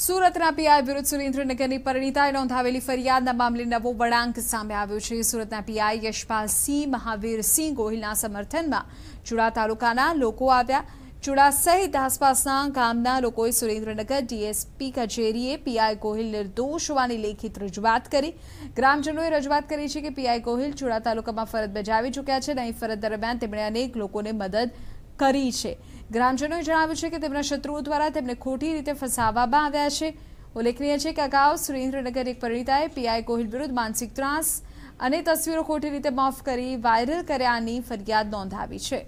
સુરતના પીઆઈ વિરુદ્ધ સુરેન્દ્રનગરની પરિણીતાએ નોંધાવેલી ફરિયાદના મામલે નવો વળાંક સામે આવ્યો છે. સુરતના પીઆઈ યશપાલસિંહ મહાવીરસિંહ ગોહિલના સમર્થનમાં ચુડા તાલુકાના લોકો આવ્યા. ચુડા સહિત આસપાસના ગામના લોકોએ સુરેન્દ્રનગર ડીએસપી કચેરીએ પીઆઈ ગોહિલ નિર્દોષ હોવાની લેખિત રજૂઆત કરી. ગ્રામજનોએ રજૂઆત કરી છે કે પીઆઈ ગોહિલ ચુડા તાલુકામાં ફરજ બજાવી ચૂક્યા છે અને ફરજ દરમિયાન તેમણે અનેક લોકોને મદદ કરી છે. ગ્રામજનોએ જણાવ્યું છે કે તેમના શત્રુઓ દ્વારા તેમને ખોટી રીતે ફસાવવામાં આવ્યા છે. ઉલ્લેખનીય છે કે અગાઉ સુરેન્દ્રનગર એક પરિણીતાએ પીઆઈ કોહિલ વિરુદ્ધ માનસિક ત્રાસ અને તસવીરો ખોટી રીતે માફ કરી વાયરલ કર્યાની ફરિયાદ નોંધાવી છે.